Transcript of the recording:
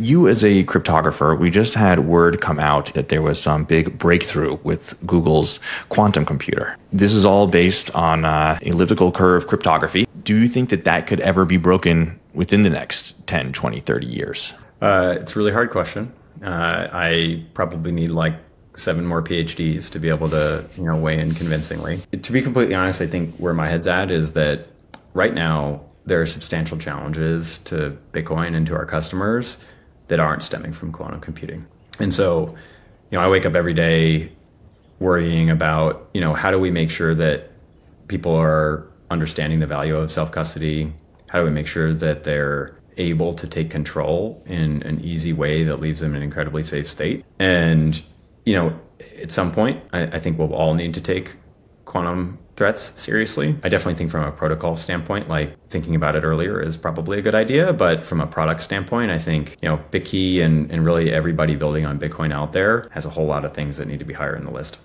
You, as a cryptographer, we just had word come out that there was some big breakthrough with Google's quantum computer. This is all based on uh, elliptical curve cryptography. Do you think that that could ever be broken within the next 10, 20, 30 years? Uh, it's a really hard question. Uh, I probably need like seven more PhDs to be able to, you know, weigh in convincingly. To be completely honest, I think where my head's at is that right now there are substantial challenges to Bitcoin and to our customers that aren't stemming from quantum computing. And so, you know, I wake up every day worrying about, you know, how do we make sure that people are understanding the value of self custody? How do we make sure that they're able to take control in an easy way that leaves them in an incredibly safe state? And, you know, at some point, I, I think we'll all need to take quantum threats seriously. I definitely think from a protocol standpoint, like thinking about it earlier is probably a good idea. But from a product standpoint, I think, you know, BitKey and, and really everybody building on Bitcoin out there has a whole lot of things that need to be higher in the list.